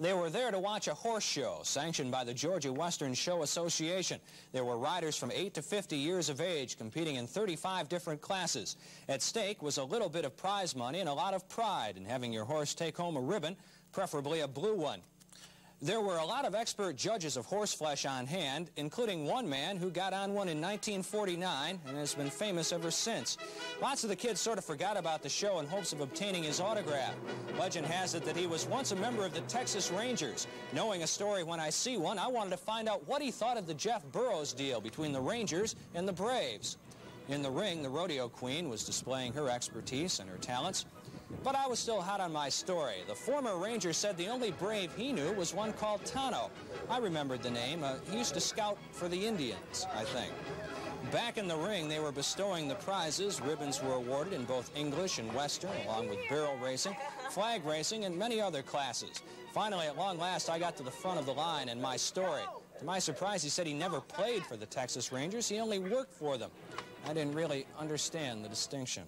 They were there to watch a horse show sanctioned by the Georgia Western Show Association. There were riders from 8 to 50 years of age competing in 35 different classes. At stake was a little bit of prize money and a lot of pride in having your horse take home a ribbon, preferably a blue one. There were a lot of expert judges of horseflesh on hand, including one man who got on one in 1949 and has been famous ever since. Lots of the kids sort of forgot about the show in hopes of obtaining his autograph. Legend has it that he was once a member of the Texas Rangers. Knowing a story when I see one, I wanted to find out what he thought of the Jeff Burroughs deal between the Rangers and the Braves. In the ring, the rodeo queen was displaying her expertise and her talents. But I was still hot on my story. The former ranger said the only brave he knew was one called Tonto. I remembered the name. Uh, he used to scout for the Indians, I think. Back in the ring, they were bestowing the prizes. Ribbons were awarded in both English and Western, along with barrel racing, flag racing, and many other classes. Finally, at long last, I got to the front of the line and my story. To my surprise, he said he never played for the Texas Rangers. He only worked for them. I didn't really understand the distinction.